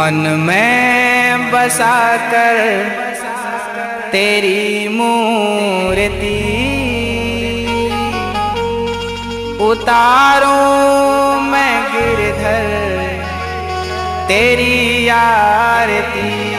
मन में बसा कर तेरी मूर्ति उतारूं मैं गिरधर तेरी आरती।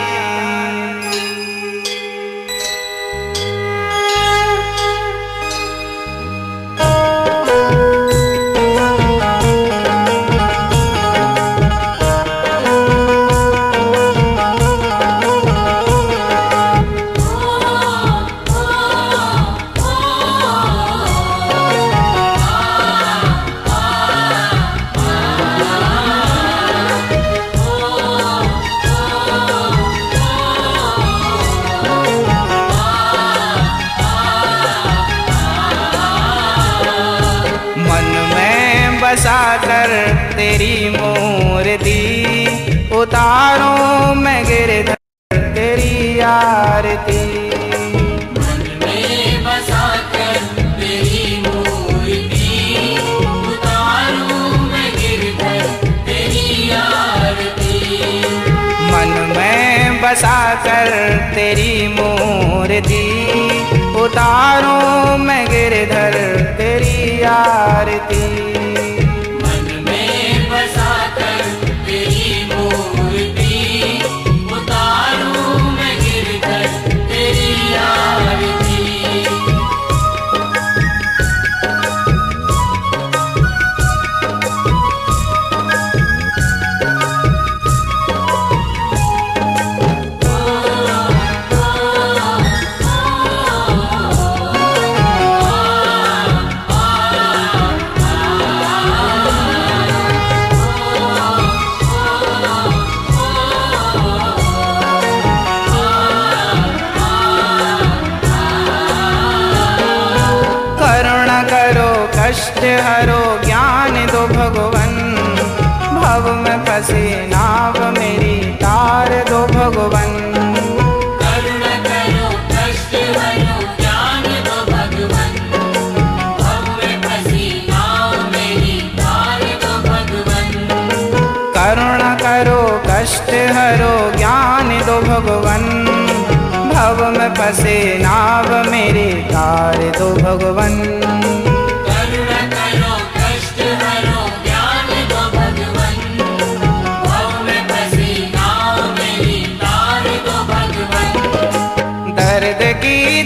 बसा कर तेरी मूर्ति उतारूं मैं गिरधर तेरी आरती।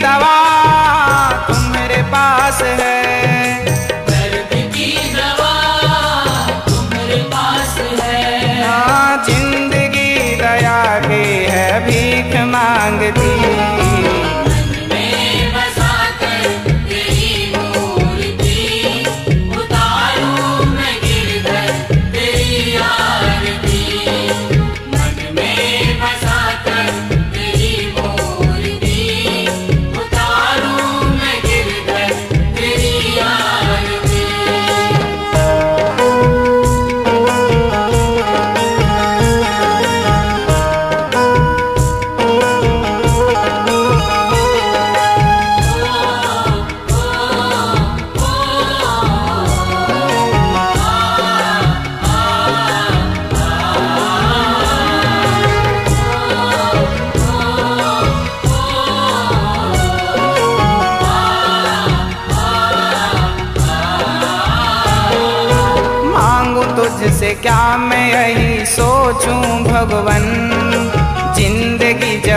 दवा मेरे पास है।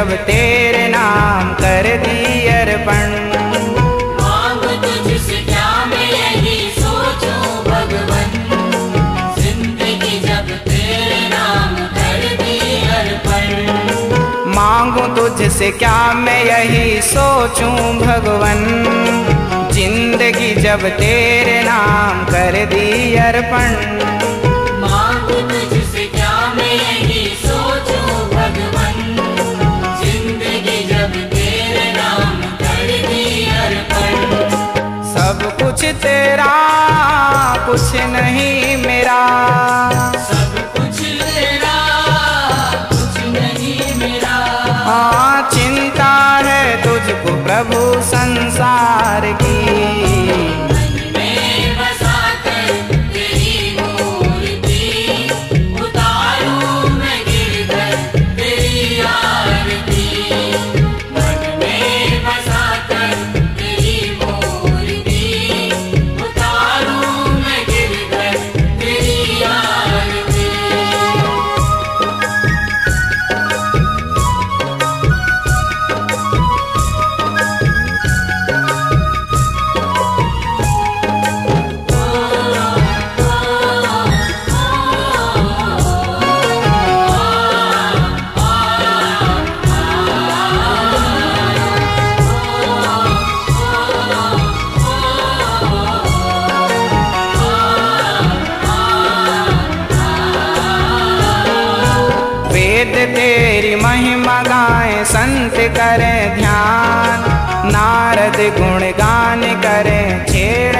अब तेरे नाम कर दी अर्पण। मांगू तुझसे क्या मैं यही सोचूं भगवन? ज़िंदगी जब तेरे नाम कर दी अर्पण। तेरा कुछ नहीं मेरा। सब कुछ तेरा कुछ नहीं मेरा। हाँ चिंता है तुझको प्रभु संसार की। करें ध्यान। नारद गुणगान करें छेड़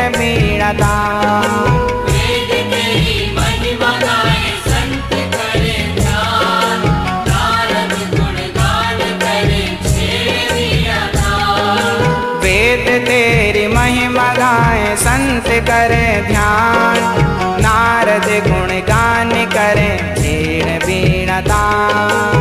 वेद तेरी महिमा गाए संत करे ध्यान। नारद गुणगान करे छेड़िया दान। वेद तेरी महिमा गाए संत करें ध्यान। नारद गुणगान करें छेड़ बीणा दान।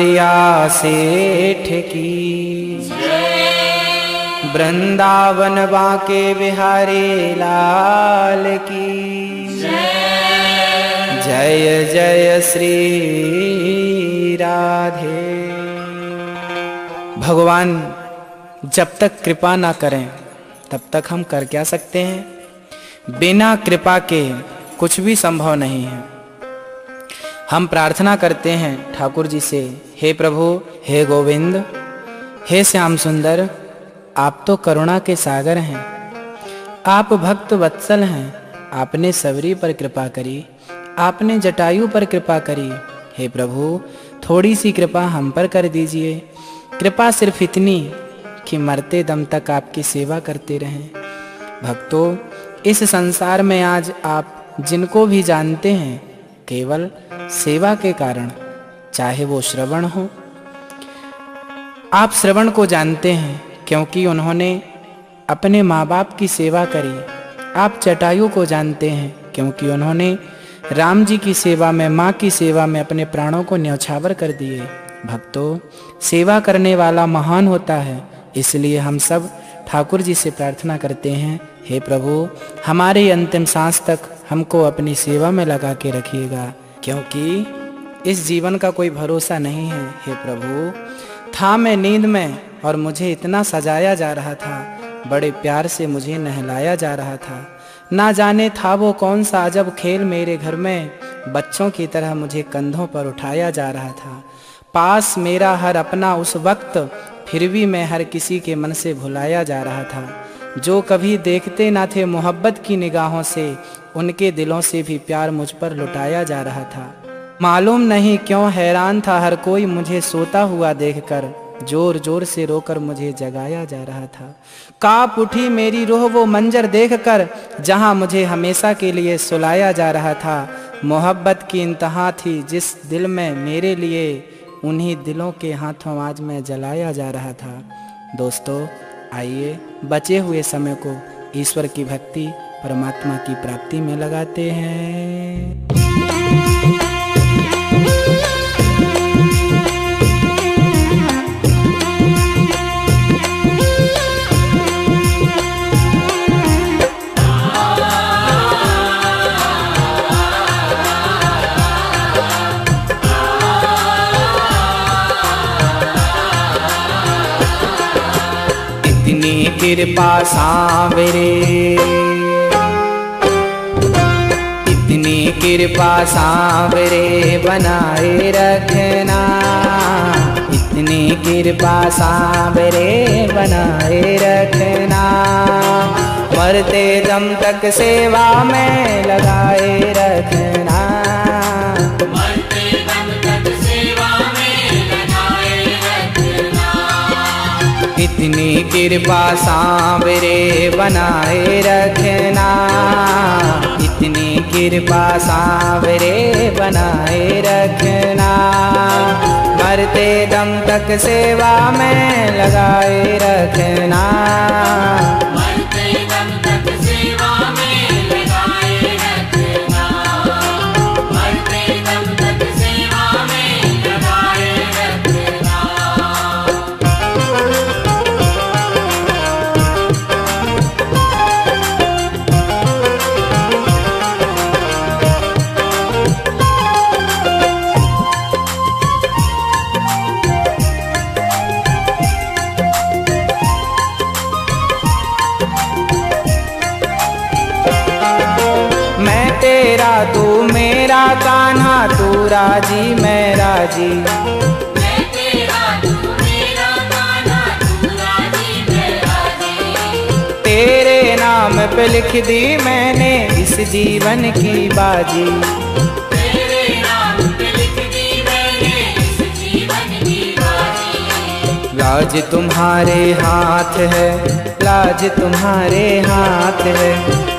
सांवरिया सेठ की। वृंदावन बाके बिहारी लाल की। जय जय श्री राधे। भगवान, जब तक कृपा ना करें, तब तक हम कर क्या सकते हैं? बिना कृपा के कुछ भी संभव नहीं है। हम प्रार्थना करते हैं ठाकुर जी से, हे प्रभु, हे गोविंद, हे श्याम सुंदर, आप तो करुणा के सागर हैं। आप भक्त वत्सल हैं, आपने सबरी पर कृपा करी, आपने जटायु पर कृपा करी। हे प्रभु, थोड़ी सी कृपा हम पर कर दीजिए। कृपा सिर्फ़ इतनी कि मरते दम तक आपकी सेवा करते रहें। भक्तों, इस संसार में आज आप जिनको भी जानते हैं केवल सेवा के कारण, चाहे वो श्रवण हो। आप श्रवण को जानते हैं, क्योंकि उन्होंने अपने माँ बाप की सेवा करी। आप चटायु को जानते हैं, क्योंकि उन्होंने राम जी की सेवा में, माँ की सेवा में अपने प्राणों को न्यौछावर कर दिए। भक्तों, सेवा करने वाला महान होता है, इसलिए हम सब ठाकुर जी से प्रार्थना करते हैं, हे प्रभु, हमारे अंतिम सांस तक हमको अपनी सेवा में लगा के रखिएगा, क्योंकि इस जीवन का कोई भरोसा नहीं है। हे प्रभु, था मैं नींद में और मुझे इतना सजाया जा रहा था, बड़े प्यार से मुझे नहलाया जा रहा था। ना जाने था वो कौन सा अजब खेल मेरे घर में बच्चों की तरह मुझे कंधों पर उठाया जा रहा था। पास मेरा हर अपना उस वक्त, फिर भी मैं हर किसी के मन से भुलाया जा रहा था। जो कभी देखते ना थे मोहब्बत की निगाहों से उनके दिलों से भी प्यार मुझ पर लुटाया जा रहा था। मालूम नहीं क्यों हैरान था हर कोई मुझे सोता हुआ देखकर ज़ोर ज़ोर से रोकर मुझे जगाया जा रहा था। काप उठी मेरी रूह वो मंजर देखकर, जहाँ मुझे हमेशा के लिए सुलाया जा रहा था। मोहब्बत की इंतहा थी जिस दिल में मेरे लिए, उन्हीं दिलों के हाथों आज मैं जलाया जा रहा था। दोस्तों, आइए बचे हुए समय को ईश्वर की भक्ति परमात्मा की प्राप्ति में लगाते हैं। कृपा सांवरे। कृपा सांवरे बनाए रखना। इतनी कृपा सांवरे बनाए रखना। मरते दम तक सेवा में लगाए रखना। मरते दम तक सेवा में लगाए रखना। इतनी कृपा सांवरे बनाए रखना। कृपा सांवरे बनाए रखना। मरते दम तक सेवा में लगाए रखना। राज़ी तेरे नाम पे लिख दी मैंने इस जीवन की बाजी तेरे नाम पे लिख दी मैंने इस जीवन की बाजी। लाज तुम्हारे हाथ है, लाज तुम्हारे हाथ है,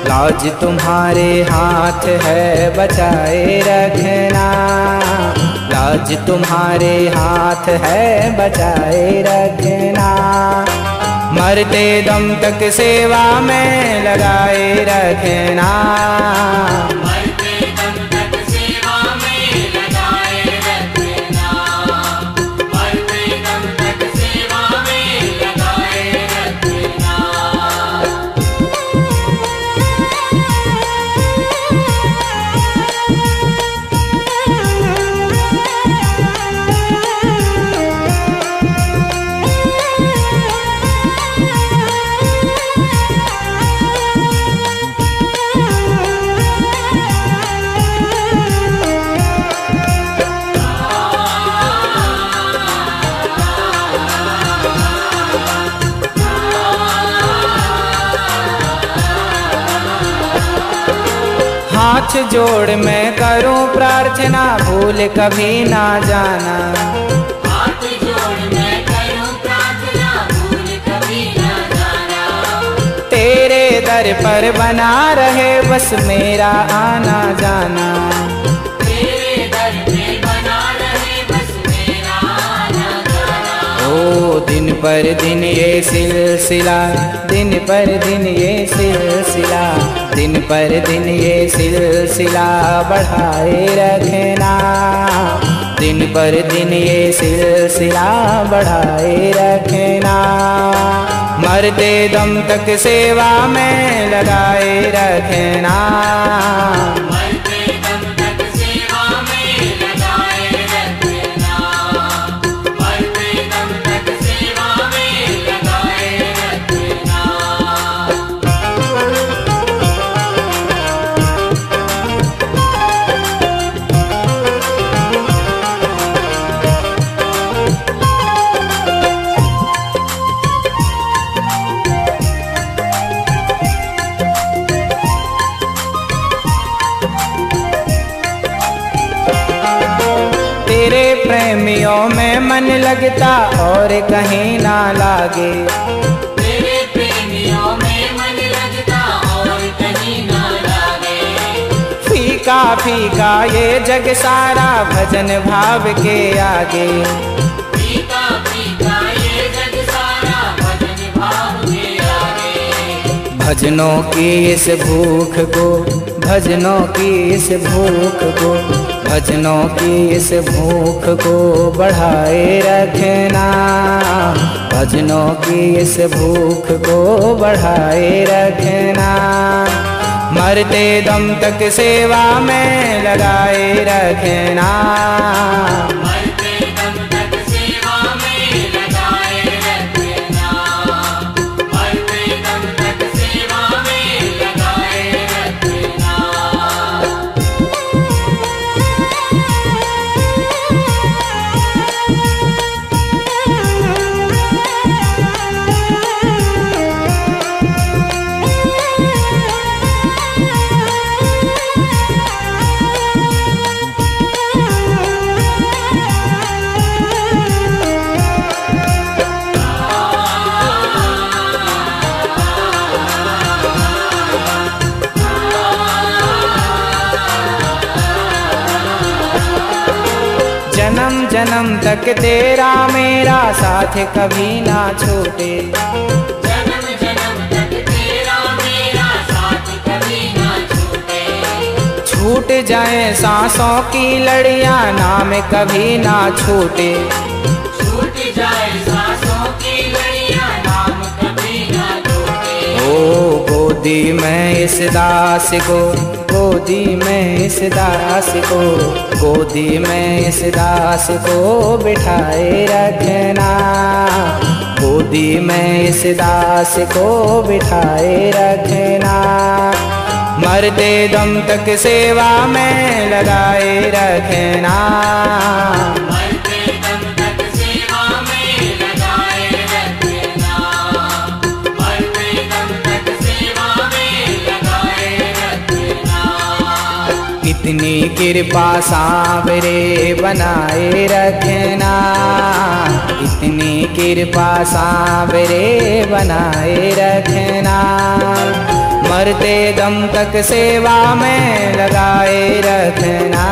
लाज तुम्हारे हाथ है, बचाए रखना। लाज तुम्हारे हाथ है बचाए रखना मरते दम तक सेवा में लगाए रखना। जोड़ मैं करूँ प्रार्थना भूल कभी ना जाना। हाथ जोड़ मैं करूँ प्रार्थना भूल कभी न जाना। तेरे दर पर बना रहे बस मेरा आना जाना। तेरे दर पे बना रहे बस मेरा आना जाना। ओ दिन पर दिन ये सिलसिला दिन पर दिन ये सिलसिला। दिन पर दिन ये सिलसिला बढ़ाए रखना। दिन पर दिन ये सिलसिला बढ़ाए रखना। मरते दम तक सेवा में लगाए रखना। लगता और कहीं ना लागे। तेरे प्रेमियों में मन लगता और कहीं ना लागे। फीका फीका ये जग सारा भजन भाव के आगे। पीता पीता ये जग सारा भजन भाव के आगे। भजनों की इस भूख को भजनों की इस भूख को भजनों की इस भूख को बढ़ाए रखना। भजनों की इस भूख को बढ़ाए रखना। मरते दम तक सेवा में लगाए रखना। तक तेरा मेरा साथ कभी ना छूटे जन्म जन्म तक तेरा मेरा साथ कभी ना छूटे छूट जाए सांसों की लड़ियाँ नाम कभी ना छूटे छूट जाए सांसों की लड़ियाँ नाम कभी ना छूटे ओ गोदी में इस दास को गोदी में इस दास को। गोदी में इस दास को बिठाए रखना। गोदी में इस दास को बिठाए रखना। मरते दम तक सेवा में लगाए रखना। इतनी कृपा सांवरे बनाए रखना। इतनी कृपा सांवरे बनाए रखना। मरते दम तक सेवा में लगाए रखना।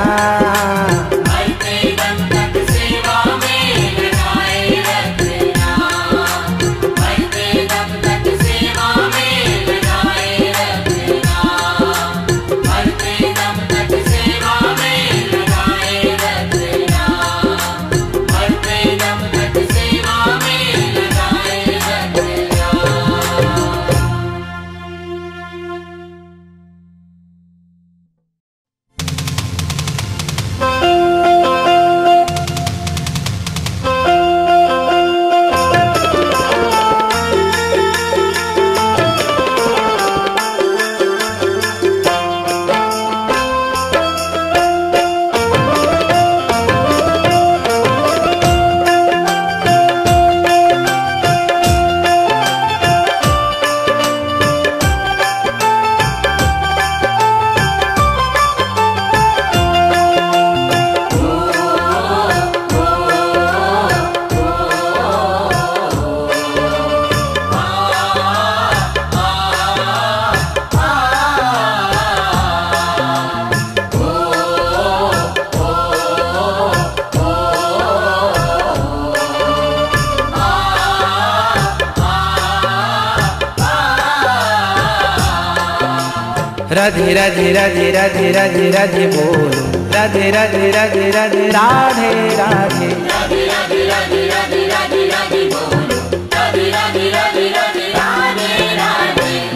राधे राधे राधे राधे राधे राधे बोलो। राधे राधे राधे राधे राधे राधे।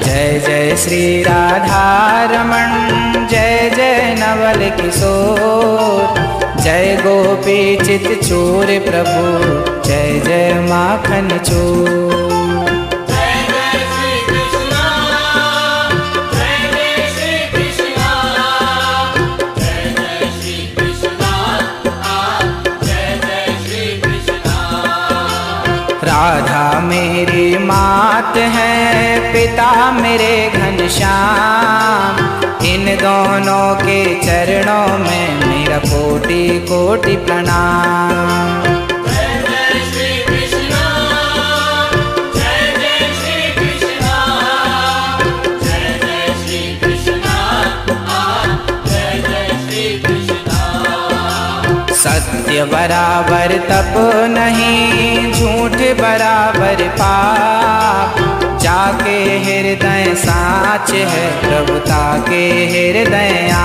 जय जय श्री राधा रमण, जय जय नवल किशोर। जय गोपी चित चोर प्रभु, जय जय माखन चोर श्याम, इन दोनों के चरणों में मेरा कोटि कोटि प्रणाम। सत्य बराबर तप नहीं, झूठ बराबर पाप। जाके हृदय साच है प्रभु ताके हृदया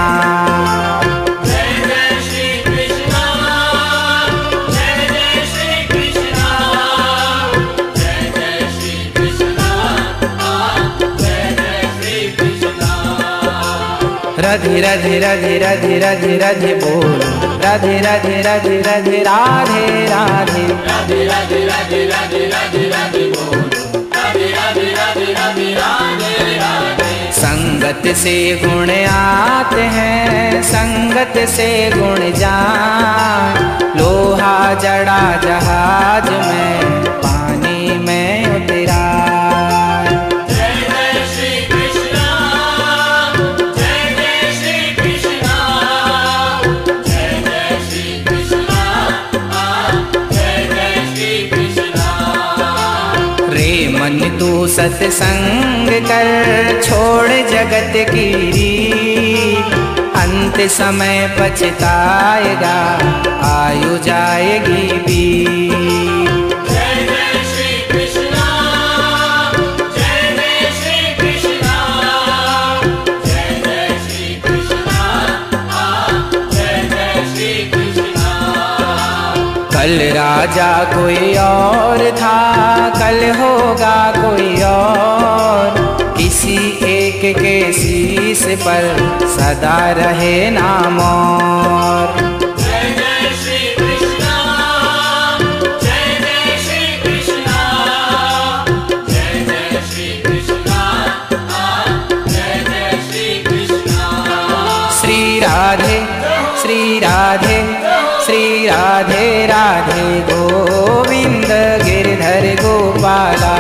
रधि रधि रधि रधि रधि रधि बोल रधि रधि रधि रधि राधे राधे रधि रधि रधि रधि रधि रधि बोल संगत से गुण आते हैं संगत से गुण जा लोहा जड़ा जहाज़ में पानी सत्संग कर छोड़ जगत की अंत समय पछताएगा आयु जाएगी भी। कल राजा कोई और था, कल होगा कोई और। किसी एक के शीश पर सदा रहे नाम और राधे गोविंद गिरधर गोपाला।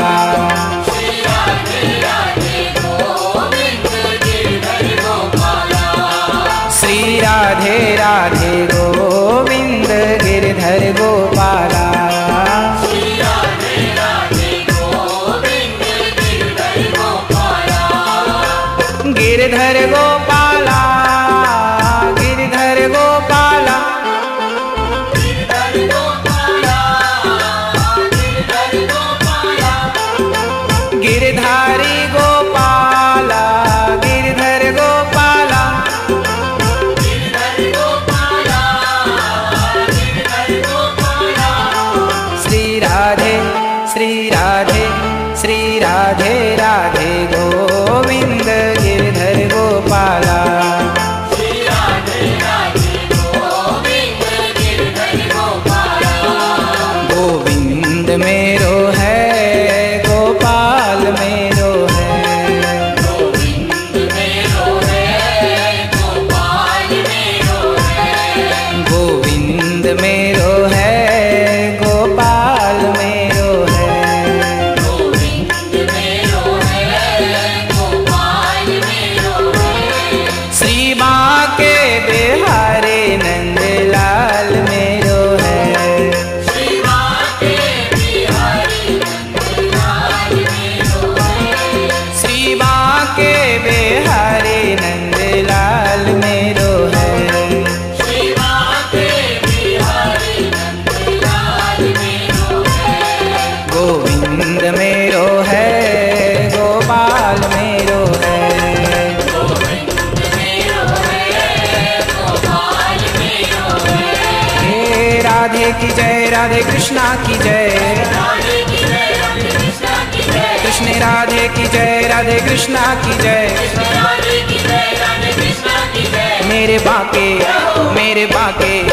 राधे कृष्णा की जय। मेरे बाके मेरे बाके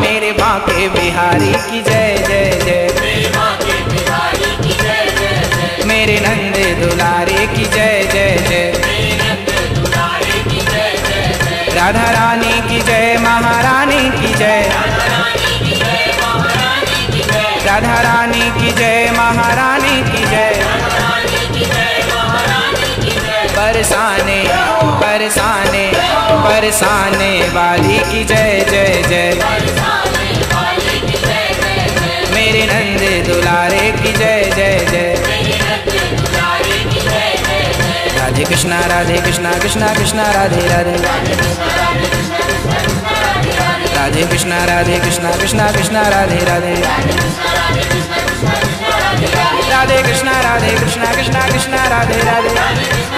मेरे बाके बिहारी की जय जय जय। मेरे नंद दुलारे की जय जय जय। राधा रानी की जय, महारानी की जय। राधा रानी की जय, महारानी बरसाने वाली की जय जय जय। मेरी नंद दुलारे की जय जय जय। राधे कृष्णा राधे कृष्णा कृष्णा कृष्णा, राधे राधे। राधे कृष्णा राधे कृष्णा कृष्णा कृष्णा, राधे राधे। राधे कृष्णा राधे कृष्णा कृष्णा कृष्णा, राधे राधे।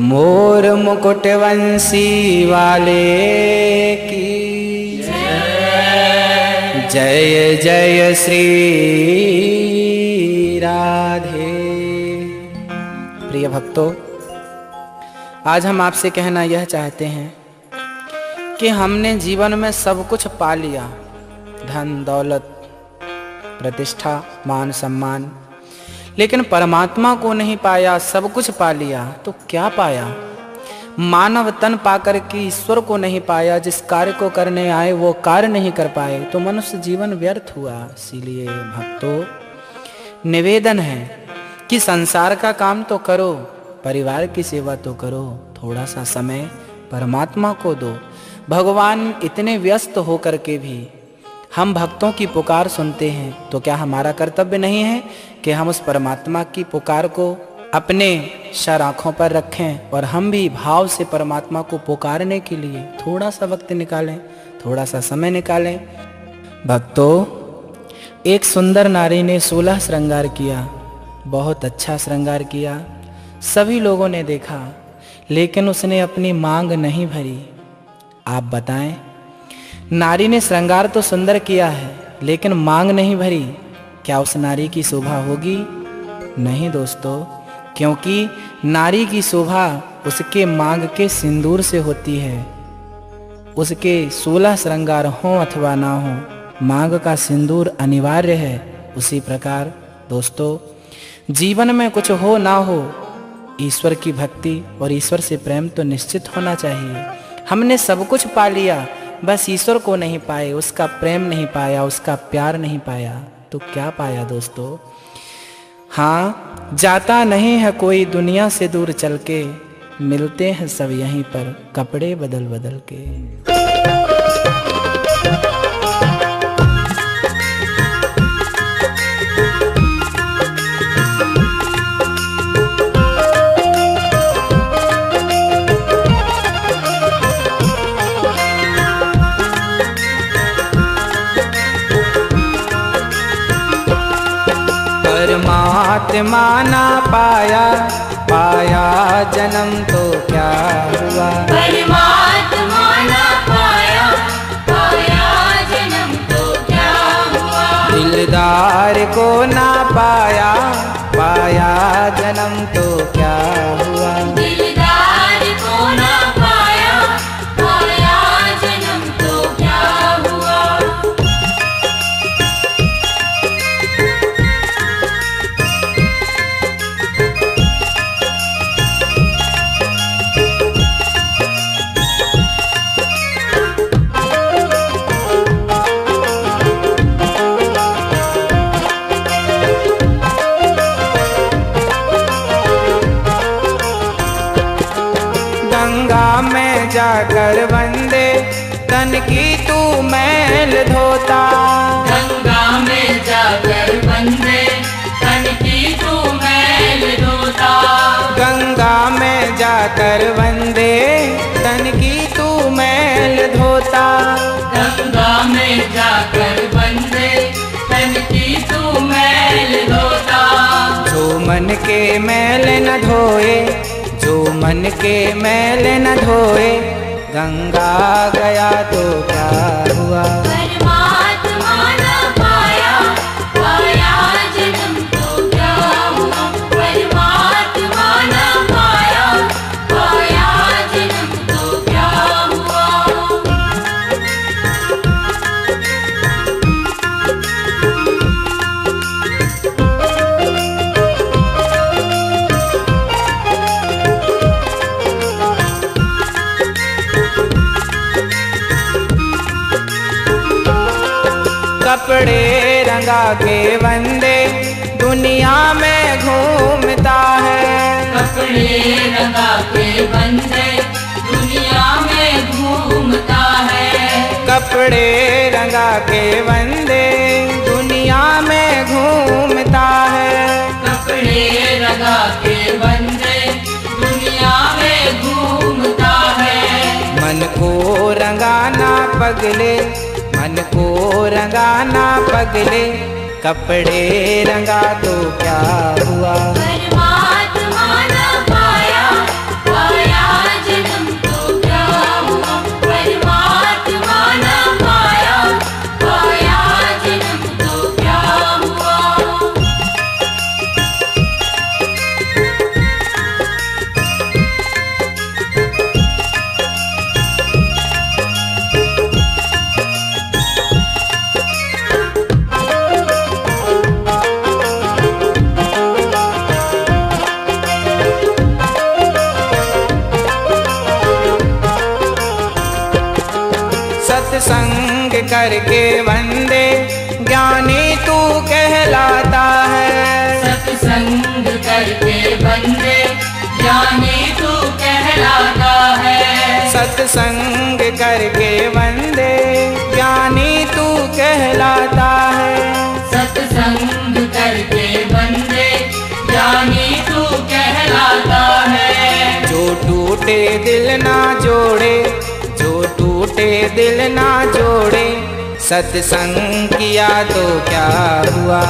मोर मुकुट वंशी वाले की। जय जय श्री राधे। प्रिय भक्तों, आज हम आपसे कहना यह चाहते हैं कि हमने जीवन में सब कुछ पा लिया। धन, दौलत, प्रतिष्ठा, मान सम्मान लेकिन परमात्मा को नहीं पाया, सब कुछ पा लिया तो क्या पाया? मानव तन पाकर के ईश्वर को नहीं पाया, जिस कार्य को करने आए, वो कार्य नहीं कर पाए तो मनुष्य जीवन व्यर्थ हुआ। इसीलिए, भक्तों, निवेदन है कि संसार का काम तो करो, परिवार की सेवा तो करो थोड़ा सा समय परमात्मा को दो। भगवान इतने व्यस्त होकर के भी हम भक्तों की पुकार सुनते हैं तो क्या हमारा कर्तव्य नहीं है कि हम उस परमात्मा की पुकार को अपने शर आँखों पर रखें और हम भी भाव से परमात्मा को पुकारने के लिए थोड़ा सा वक्त निकालें थोड़ा सा समय निकालें? भक्तों, एक सुंदर नारी ने सोलह श्रृंगार किया, बहुत अच्छा श्रृंगार किया। सभी लोगों ने देखा, लेकिन उसने अपनी मांग नहीं भरी। आप बताएँ नारी ने श्रृंगार तो सुंदर किया है, लेकिन मांग नहीं भरी। क्या उस नारी की शोभा होगी? नहीं दोस्तों, क्योंकि नारी की शोभा उसके मांग के सिंदूर से होती है। उसके सोलह श्रृंगार हो अथवा ना हो, मांग का सिंदूर अनिवार्य है। उसी प्रकार, दोस्तों, जीवन में कुछ हो ना हो, ईश्वर की भक्ति और ईश्वर से प्रेम तो निश्चित होना चाहिए। हमने सब कुछ पा लिया बस ईश्वर को नहीं पाए, उसका प्रेम नहीं पाया, उसका प्यार नहीं पाया। तो क्या पाया दोस्तों? हाँ जाता नहीं है कोई दुनिया से दूर चल के, मिलते हैं सब यहीं पर कपड़े बदल बदल के। परमात्मा ना पाया पाया जन्म तो क्या हुआ? परमात्मा ना पाया पाया जन्म तो क्या हुआ? दिलदार को ना पाया गंगा में जाकर वंदे। तन की तू मैल धोता। गंगा में जाकर बंदे तन की तू मैल धोता। गंगा में जाकर वंदे। तन की तू मैल धोता। गंगा में जाकर बंदे तन की तू मैल धोता। जो मन के मैल न धोए मन के मैल न धोए गंगा गया तो क्या हुआ? कपड़े रंगा के बंदे दुनिया में घूमता है। कपड़े रंगा के बंदे दुनिया में घूमता है। कपड़े रंगा के बंदे दुनिया में घूमता है। कपड़े रंगा के बंदे दुनिया में घूमता है। मन को रंगाना पगले को रंगाना पगले कपड़े रंगा तो क्या हुआ? करके वंदे। ज्ञानी तू कहलाता है। सत्संग करके बंदे ज्ञानी तू कहलाता है। सत्संग करके वंदे। ज्ञानी तू कहलाता है। सत्संग करके बंदे ज्ञानी तू कहलाता है। जो टूटे दिल ना जोड़े टूटे दिल ना जोड़े। सत्संग किया तो क्या हुआ?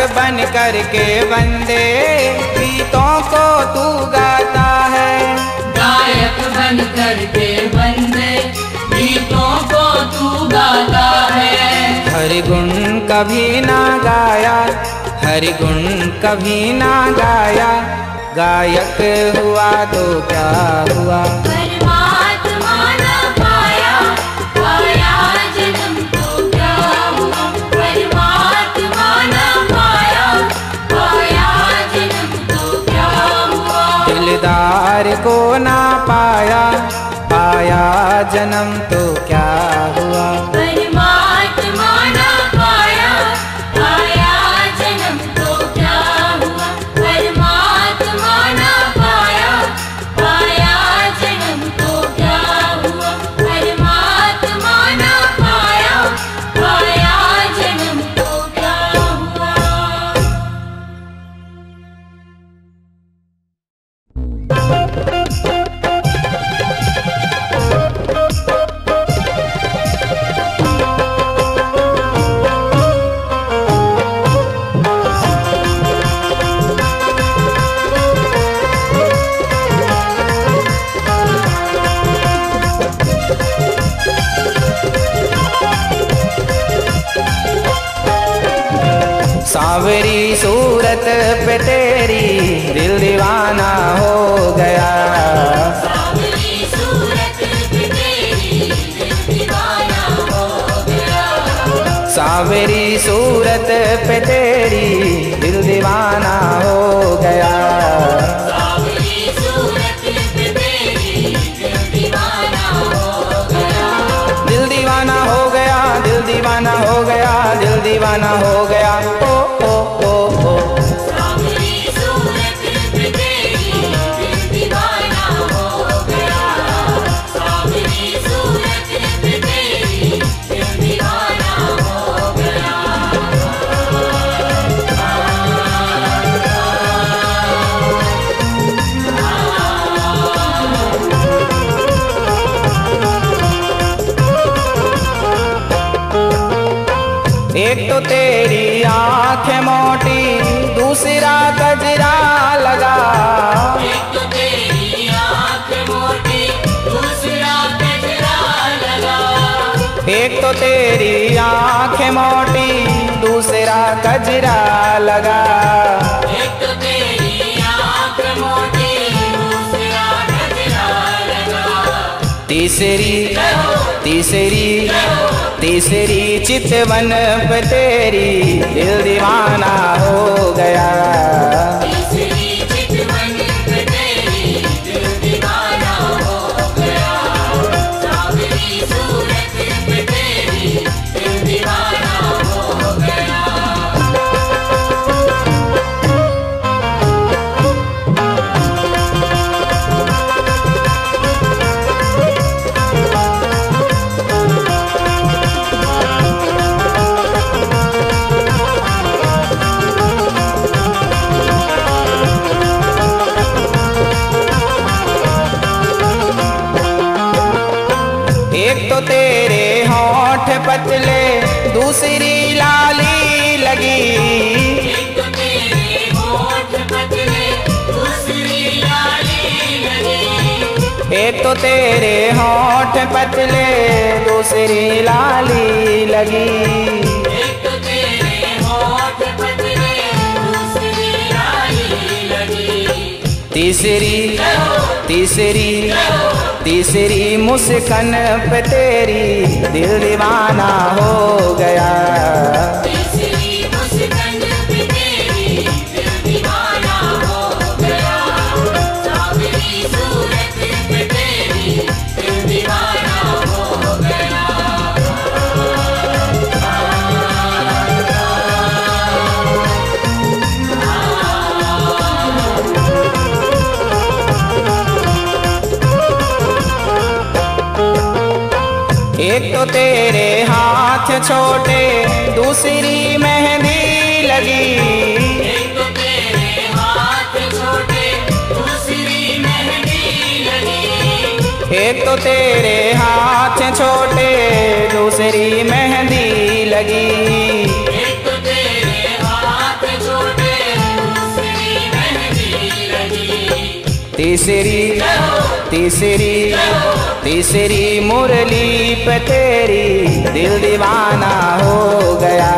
गायक बन करके वंदे गीतों को तू गाता है। गायक बन करके बंदे गीतों को तू गाता है। हरि गुण कभी ना गाया हरि गुण कभी ना गाया गायक हुआ तो क्या हुआ? तो तेरी आँखें मोटी दूसरा गजरा लगा। एक तो तेरी आँख मोटी दूसरा गजरा लगा। एक तो तेरी आँखें मोटी दूसरा गजरा लगा। एक तो मोटी दूसरा गजरा लगा। तीसरी तीसरी तीसरी चितवन पे तेरी दिल दीवाना हो गया। एक तो तेरे होठ पतले दूसरी लाली लगी। एक तो तेरे होठ तो तो पतले दूसरी लाली लगी। तीसरी तीसरी तीसरी मुस्कन पे तेरी दिल दीवाना हो गया। एक तो तेरे हाथ छोटे दूसरी मेहंदी लगी। एक तो तेरे हाथ छोटे दूसरी मेहंदी लगी। एक तो तेरे हाथ छोटे दूसरी मेहंदी लगी। एक तो तेरे हाथ छोटे दूसरी मेहंदी लगी। तीसरी तीसरी तीसरी मुरली पे तेरी दिल दीवाना हो गया।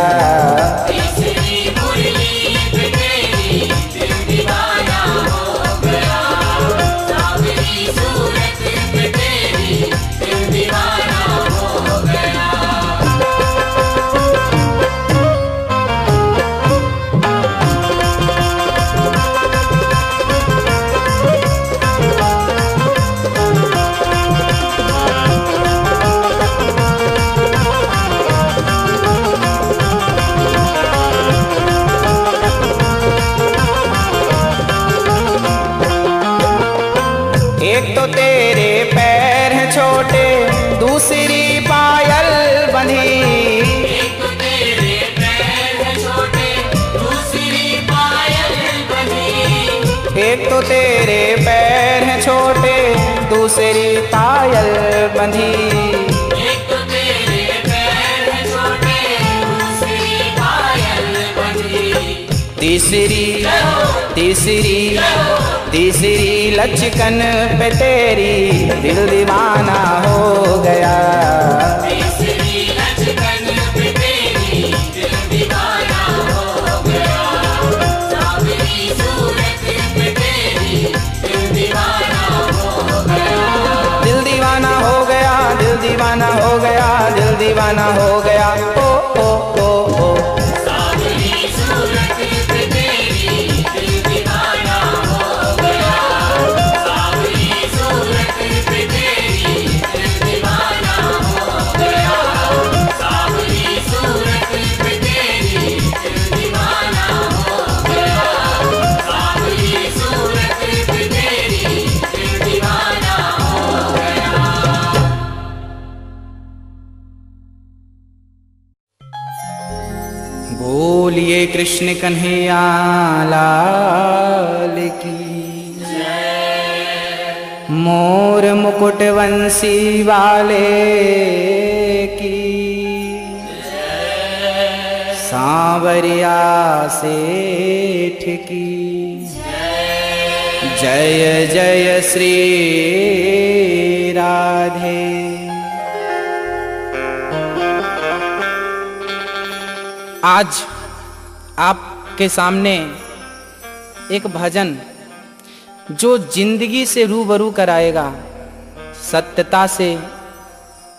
बंधी। तीसरी तीसरी तीसरी लचकन पे तेरी दिल दीवाना हो गया। दीवाना हो गया। वाले की। सांवरिया सेठ की। जय जय श्री राधे। आज आपके सामने एक भजन जो ज़िंदगी से रूबरू कराएगा, सत्यता से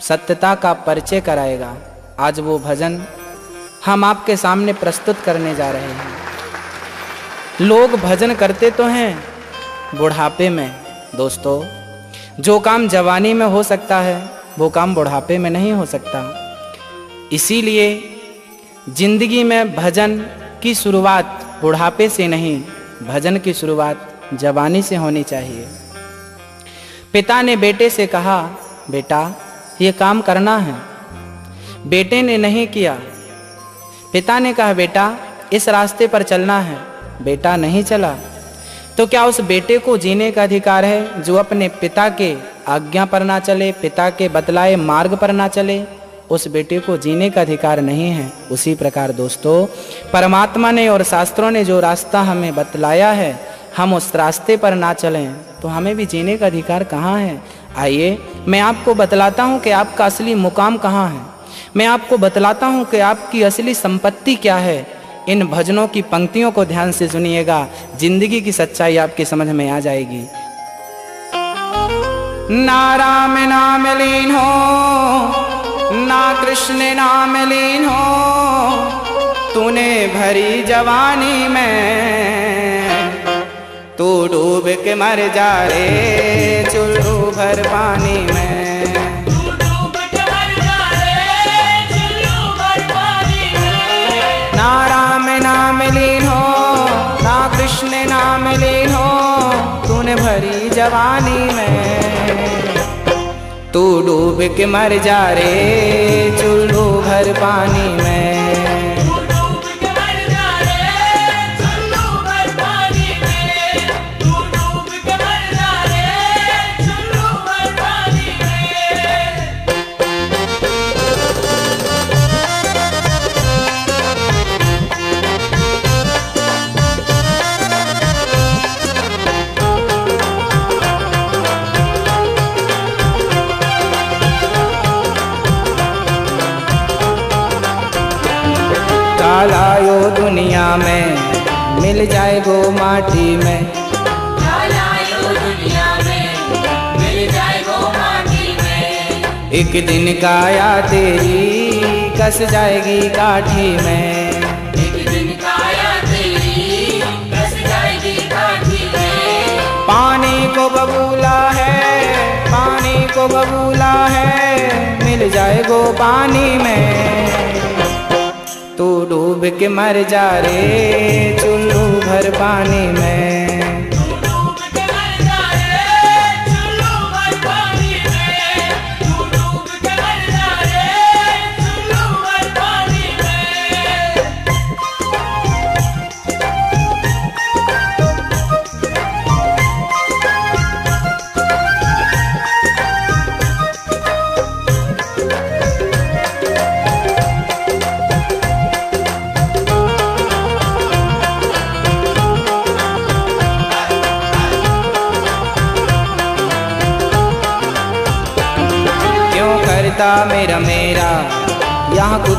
सत्यता का परिचय कराएगा। आज वो भजन हम आपके सामने प्रस्तुत करने जा रहे हैं। लोग भजन करते तो हैं, बुढ़ापे में। दोस्तों, जो काम जवानी में हो सकता है, वो काम बुढ़ापे में नहीं हो सकता। इसीलिए ज़िंदगी में भजन की शुरुआत बुढ़ापे से नहीं, भजन की शुरुआत जवानी से होनी चाहिए। पिता ने बेटे से कहा, बेटा ये काम करना है। बेटे ने नहीं किया। पिता ने कहा, बेटा, इस रास्ते पर चलना है। बेटा नहीं चला। तो क्या उस बेटे को जीने का अधिकार है, जो अपने पिता के आज्ञा पर ना चले, पिता के बतलाए मार्ग पर ना चले? उस बेटे को जीने का अधिकार नहीं है। उसी प्रकार दोस्तों, परमात्मा ने और शास्त्रों ने जो रास्ता हमें बतलाया है, हम उस रास्ते पर ना चलें। तो हमें भी जीने का अधिकार कहाँ है? आइए, मैं आपको बतलाता हूँ कि आपका असली मुकाम कहाँ है। मैं आपको बतलाता हूँ कि आपकी असली संपत्ति क्या है। इन भजनों की पंक्तियों को ध्यान से सुनिएगा। ज़िंदगी की सच्चाई आपकी समझ में आ जाएगी। ना राम नाम लीन हो, ना कृष्ण नाम लीन हो, तूने भरी जवानी में, तू डूब के मर जा रे। भर पानी में। ना राम नाम लीन हो ना कृष्ण नाम लीन हो, तूने भरी जवानी में। तू डूब के मर जा रे, चुल्लू भर पानी में। कालायो दुनिया में मिल जाए गो माटी में। एक दिन काया तेरी कस जाएगी काठी में। एक दिन काया तेरी बस जाएगी काठी में। पानी को बबूला है पानी को बबूला है मिल जाए गो पानी में। डूब के मर जा रे चुल्लू भर पानी में।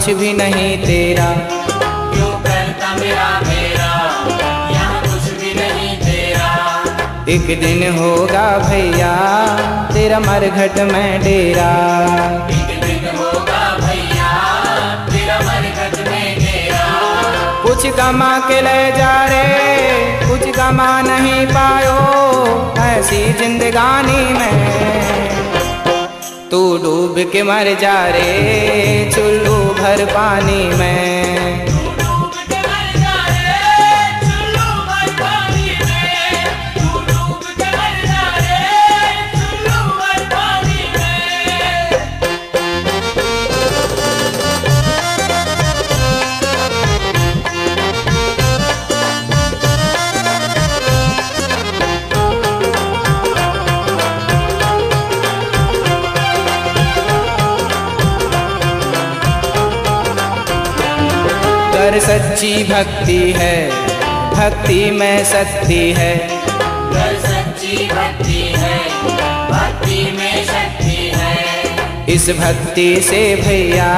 कुछ भी नहीं तेरा। क्यों करता मेरा मेरा? यहाँ कुछ भी नहीं तेरा। एक दिन होगा भैया तेरा मरघट में डेरा। एक दिन होगा भैया तेरा मरकत में मेरा कुछ कमा के ले जा रे कुछ कमा नहीं पायो ऐसी जिंदगानी में। डूब के मर जा रे चुल्लू भर पानी में। कर सच्ची भक्ति है। भक्ति में शक्ति है। सच्ची भक्ति है। भक्ति में शक्ति है। इस भक्ति से भैया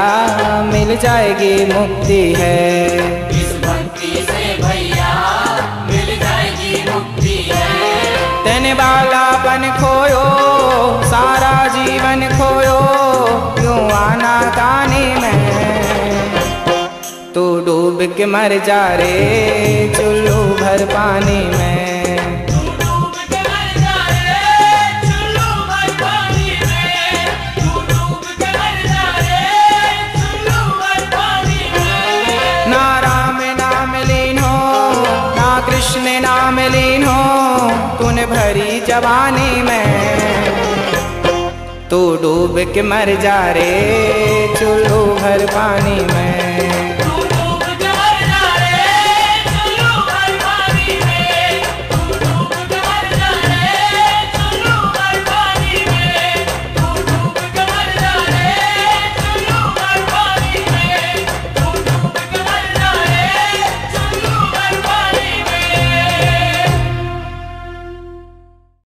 मिल जाएगी मुक्ति है। इस भक्ति से भैया मिल जाएगी मुक्ति है। तेने बालापन खोयो सारा जीवन खोयो क्यों आना कानी में? के मर जा रे, चुल्लू भर पानी में। कृष्ण नाम लीन हो भरी जवानी में। तू डूब के मर जा रे, चुल्लू भर पानी में।